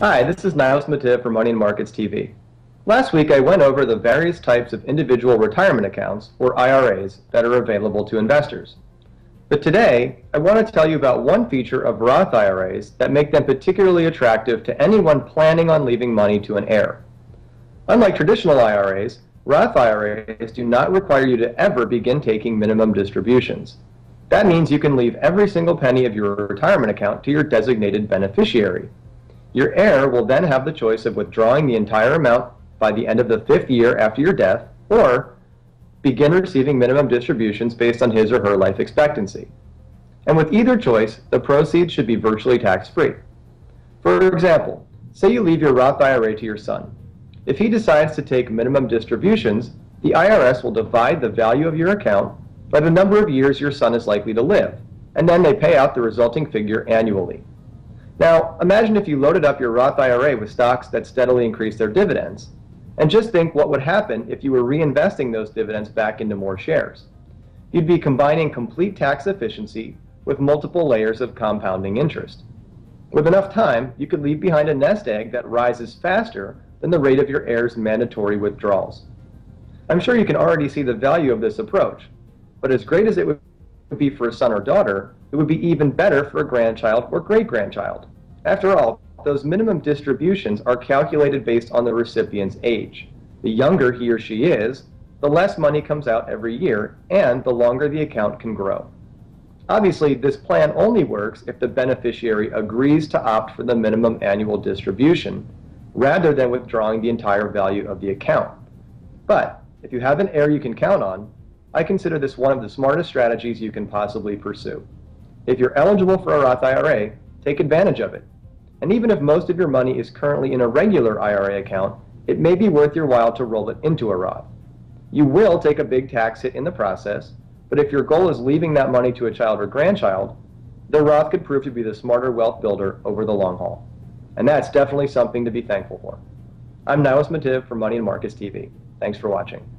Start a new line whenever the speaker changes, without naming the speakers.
Hi, this is Nilus Mattive from Money and Markets TV. Last week I went over the various types of individual retirement accounts, or IRAs, that are available to investors. But today, I want to tell you about one feature of Roth IRAs that make them particularly attractive to anyone planning on leaving money to an heir. Unlike traditional IRAs, Roth IRAs do not require you to ever begin taking minimum distributions. That means you can leave every single penny of your retirement account to your designated beneficiary. Your heir will then have the choice of withdrawing the entire amount by the end of the fifth year after your death, or begin receiving minimum distributions based on his or her life expectancy. And with either choice, the proceeds should be virtually tax-free. For example, say you leave your Roth IRA to your son. If he decides to take minimum distributions, the IRS will divide the value of your account by the number of years your son is likely to live, and then they pay out the resulting figure annually. Now, imagine if you loaded up your Roth IRA with stocks that steadily increase their dividends. And just think what would happen if you were reinvesting those dividends back into more shares. You'd be combining complete tax efficiency with multiple layers of compounding interest. With enough time, you could leave behind a nest egg that rises faster than the rate of your heir's mandatory withdrawals. I'm sure you can already see the value of this approach, but as great as it would be for a son or daughter, it would be even better for a grandchild or great-grandchild. After all, those minimum distributions are calculated based on the recipient's age. The younger he or she is, the less money comes out every year, and the longer the account can grow. Obviously, this plan only works if the beneficiary agrees to opt for the minimum annual distribution, rather than withdrawing the entire value of the account. But if you have an heir you can count on, I consider this one of the smartest strategies you can possibly pursue. If you're eligible for a Roth IRA, take advantage of it. And even if most of your money is currently in a regular IRA account, it may be worth your while to roll it into a Roth. You will take a big tax hit in the process, but if your goal is leaving that money to a child or grandchild, the Roth could prove to be the smarter wealth builder over the long haul. And that's definitely something to be thankful for. I'm Nilus Mattive from Money and Markets TV. Thanks for watching.